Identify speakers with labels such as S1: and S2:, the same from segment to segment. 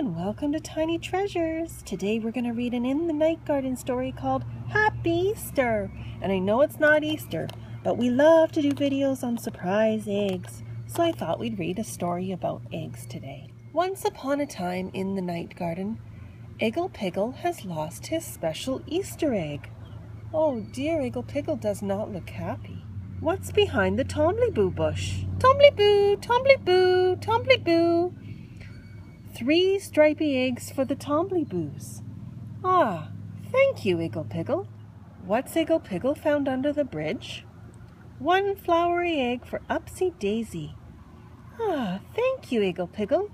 S1: and welcome to Tiny Treasures. Today we're going to read an In the Night Garden story called Happy Easter. And I know it's not Easter, but we love to do videos on surprise eggs. So I thought we'd read a story about eggs today. Once upon a time in the night garden, Igglepiggle has lost his special Easter egg. Oh dear, Igglepiggle does not look happy. What's behind the Tombliboo bush? Tombliboo, Tombliboo, Tombliboo. Three stripy eggs for the Tombliboos. Ah, thank you, Igglepiggle. What's Igglepiggle found under the bridge? One flowery egg for Upsy Daisy. Ah, thank you, Igglepiggle.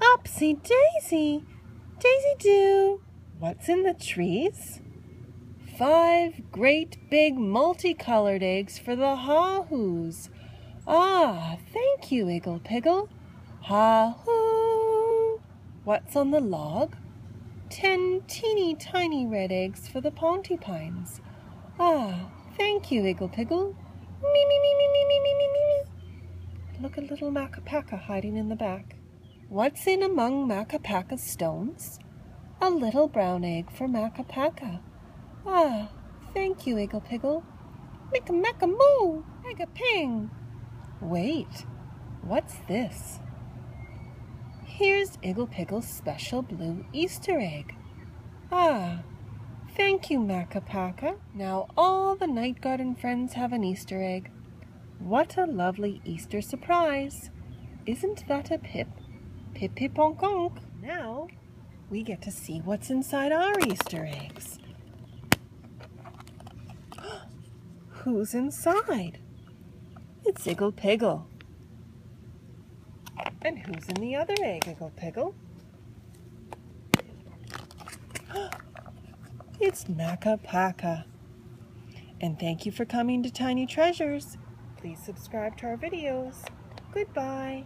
S1: Upsy Daisy, Daisy do. What's in the trees? Five great big multicolored eggs for the Haw-Hoos. Ah, thank you, Igglepiggle. Ha-hoo. What's on the log? Ten teeny tiny red eggs for the Pontipines. Ah, thank you, Igglepiggle. Me, me, me, me, me, me, me, me, me, me. Look at little Makka Pakka hiding in the back. What's in among Makka Pakka's stones? A little brown egg for Makka Pakka. Ah, thank you, Igglepiggle. Micka macka moo, egga ping. Wait, what's this? Here's Iggle Igglepiggle's special blue Easter egg. Ah, thank you, Makka Pakka. Now all the night garden friends have an Easter egg. What a lovely Easter surprise. Isn't that a pip? Pip pip onk onk. Now we get to see what's inside our Easter eggs. Who's inside? It's Igglepiggle. And who's in the other egg, Igglepiggle? It's Makka Pakka. And thank you for coming to Tiny Treasures. Please subscribe to our videos. Goodbye.